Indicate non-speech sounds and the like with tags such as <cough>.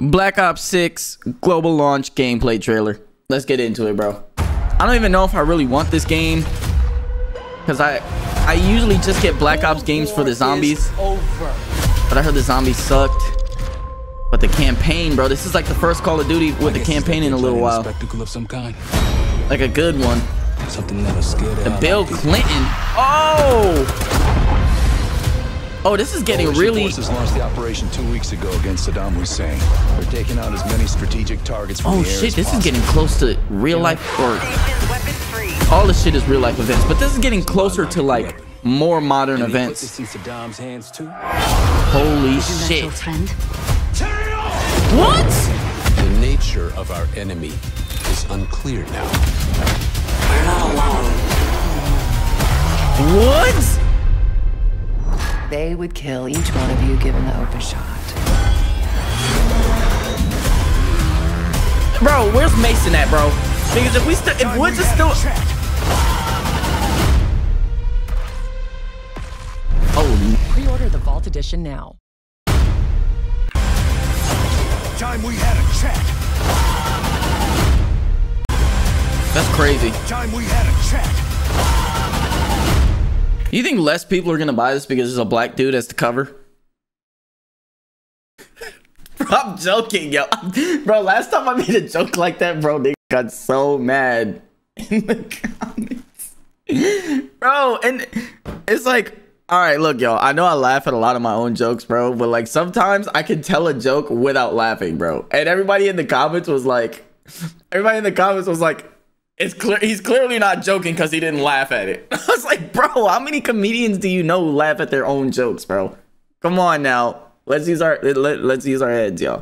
Black Ops 6 global launch gameplay trailer. Let's get into it, bro. I don't even know if I really want this game because I I usually just get Black Ops games for the zombies. But I heard the zombies sucked. But the campaign, bro, this is like the first Call of Duty with the campaign in a little while. Spectacle of some kind. Like a good one. Something that'll scare the The Bill out of people. Clinton. Oh! Oh, this is getting Coalition really. forces launched the operation two weeks ago against Saddam Hussein. They're taking out as many strategic targets from Oh the air shit, as this is getting close to real life or all this shit is real life events, but this is getting closer to like more modern And they put events. Saddam's hands too. Holy shit. What? The nature of our enemy is unclear now. What? They would kill each one of you given the open shot. Bro, where's Mason at, bro? Because if we still if Woods is still Oh Pre-order the Vault Edition now. Time we had a chat. that's crazy. Time we had a chat. You think less people are gonna buy this because there's a black dude as the cover? <laughs> bro, I'm joking, yo. <laughs> Bro, last time I made a joke like that, bro, they got so mad <laughs> in the comments. bro, and it's like, all right, look, yo, I know I laugh at a lot of my own jokes, bro, but like sometimes I can tell a joke without laughing, bro. And everybody in the comments was like, everybody in the comments was like, it's clear he's clearly not joking because he didn't laugh at it. <laughs> I was like, bro, how many comedians do you know laugh at their own jokes, bro? Come on now. Let's use our let, let's use our heads, y'all.